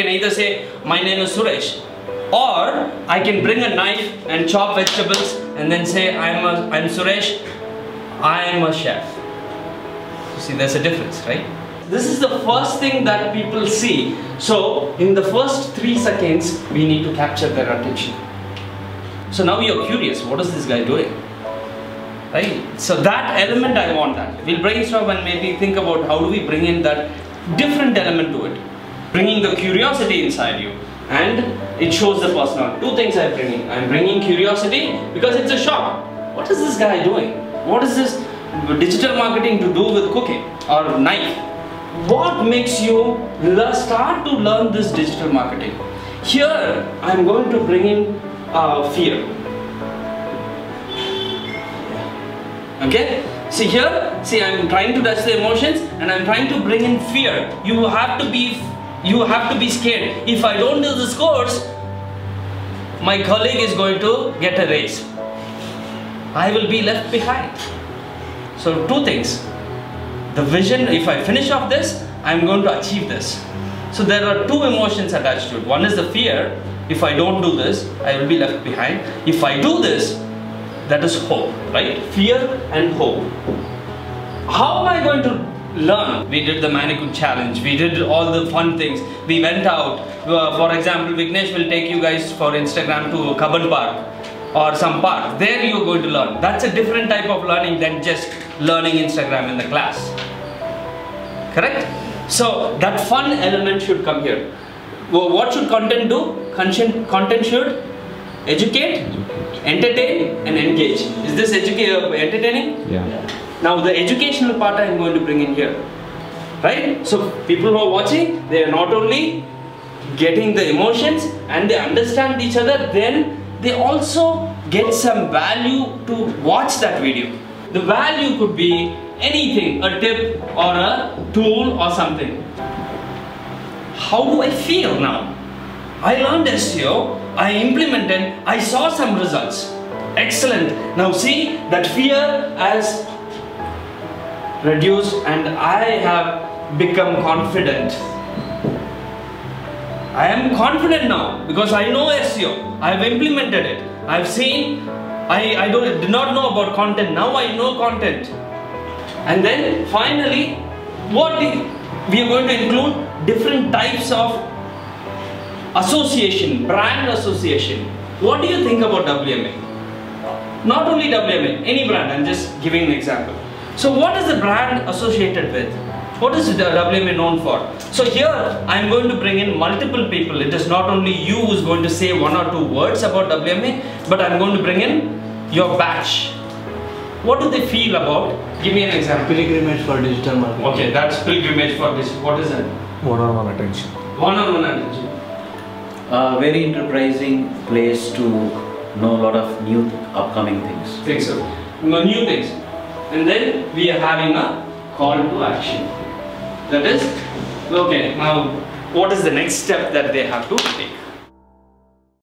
can either say, My name is Suresh. Or I can bring a knife and chop vegetables and then say, I'm, a, I'm Suresh, I am a chef. You see, there's a difference, right? This is the first thing that people see. So, in the first three seconds, we need to capture their attention. So now you're curious, what is this guy doing? Right? So that element I want that. We'll brainstorm and maybe think about how do we bring in that different element to it. Bringing the curiosity inside you. And it shows the personality. Two things I'm bringing. I'm bringing curiosity because it's a shock. What is this guy doing? What is this digital marketing to do with cooking or knife? What makes you start to learn this digital marketing? Here, I'm going to bring in uh, fear. Okay? See here, see I'm trying to touch the emotions and I'm trying to bring in fear. You have to be you have to be scared. If I don't do this course, my colleague is going to get a raise. I will be left behind. So two things. The vision, if I finish off this, I'm going to achieve this. So there are two emotions attached to it. One is the fear. If I don't do this, I will be left behind. If I do this, that is hope, right? Fear and hope. How am I going to learn? We did the mannequin challenge. We did all the fun things. We went out. Uh, for example, Vignesh will take you guys for Instagram to Cubbon Park or some park. There you are going to learn. That's a different type of learning than just learning Instagram in the class. Correct? So that fun element should come here. Well, what should content do? Content, content should educate, entertain, and engage. Is this educate uh, entertaining? Yeah. Now the educational part I am going to bring in here. Right? So people who are watching, they are not only getting the emotions and they understand each other, then they also get some value to watch that video. The value could be anything, a tip or a tool or something. How do I feel now? I learned SEO, I implemented, I saw some results. Excellent. Now see that fear has reduced and I have become confident. I am confident now because I know SEO. I have implemented it. I've seen, I, I don't, did not know about content. Now I know content. And then finally, what we are going to include different types of association, brand association. What do you think about WMA? Not only WMA, any brand, I'm just giving an example. So what is the brand associated with? What is the WMA known for? So here I'm going to bring in multiple people. It is not only you who's going to say one or two words about WMA, but I'm going to bring in your batch. What do they feel about? Give me an example. Pilgrimage for digital marketing. Okay, that's pilgrimage for this. What is it? One-on-one attention. One-on-one attention. A very enterprising place to know a lot of new upcoming things. Think so. No, New things. And then we are having a call to action. That is, okay, now what is the next step that they have to take?